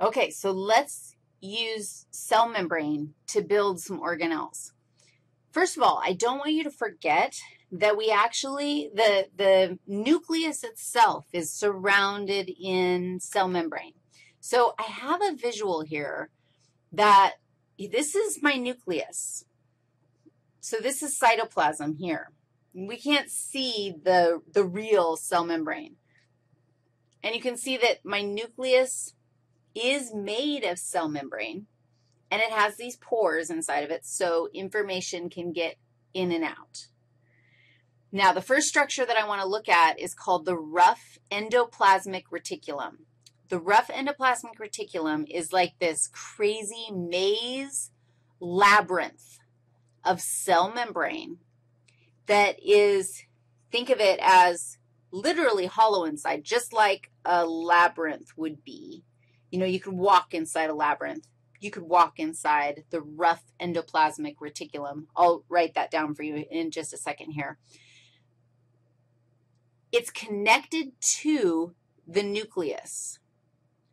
Okay, so let's use cell membrane to build some organelles. First of all, I don't want you to forget that we actually, the, the nucleus itself is surrounded in cell membrane. So I have a visual here that this is my nucleus. So this is cytoplasm here. We can't see the, the real cell membrane. And you can see that my nucleus is made of cell membrane, and it has these pores inside of it so information can get in and out. Now, the first structure that I want to look at is called the rough endoplasmic reticulum. The rough endoplasmic reticulum is like this crazy maze labyrinth of cell membrane that is, think of it as literally hollow inside, just like a labyrinth would be. You know, you could walk inside a labyrinth. You could walk inside the rough endoplasmic reticulum. I'll write that down for you in just a second here. It's connected to the nucleus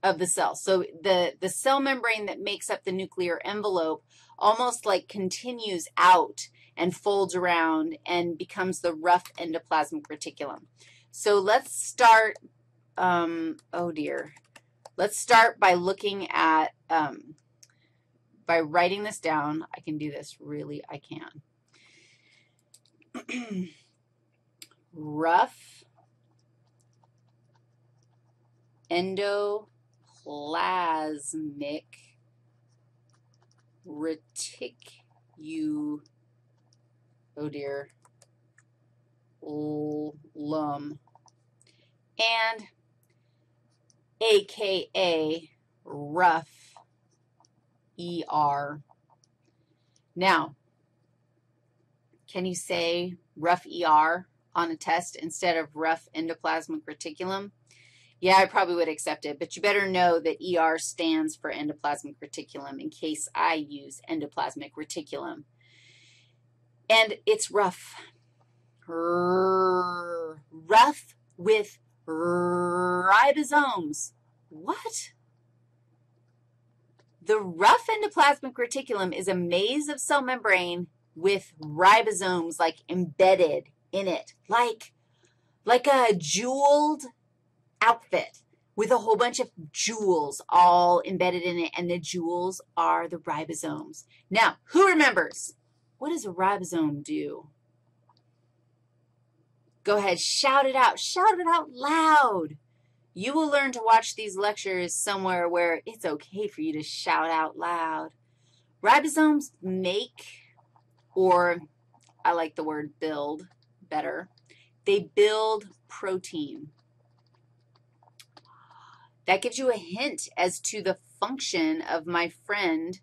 of the cell. So the, the cell membrane that makes up the nuclear envelope almost like continues out and folds around and becomes the rough endoplasmic reticulum. So let's start, um, oh dear, let's start by looking at, um, by writing this down. I can do this, really, I can. rough endoplasmic reticu, oh dear, lum, and AKA rough ER. Now, can you say rough ER on a test instead of rough endoplasmic reticulum? Yeah, I probably would accept it, but you better know that ER stands for endoplasmic reticulum in case I use endoplasmic reticulum. And it's rough. Rough with ribosomes. What? The rough endoplasmic reticulum is a maze of cell membrane with ribosomes like embedded in it, like, like a jeweled outfit with a whole bunch of jewels all embedded in it, and the jewels are the ribosomes. Now, who remembers? What does a ribosome do? Go ahead, shout it out. Shout it out loud. You will learn to watch these lectures somewhere where it's okay for you to shout out loud. Ribosomes make, or I like the word build better, they build protein. That gives you a hint as to the function of my friend,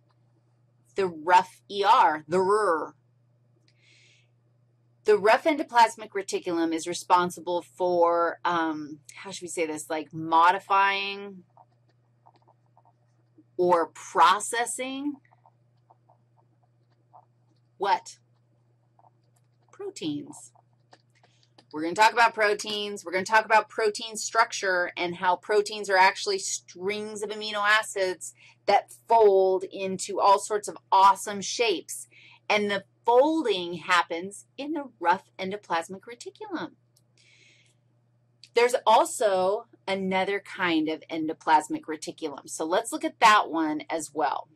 the rough ER, the RR. The rough endoplasmic reticulum is responsible for, um, how should we say this, like modifying or processing what? Proteins. We're going to talk about proteins. We're going to talk about protein structure and how proteins are actually strings of amino acids that fold into all sorts of awesome shapes. And the folding happens in the rough endoplasmic reticulum. There's also another kind of endoplasmic reticulum. So let's look at that one as well.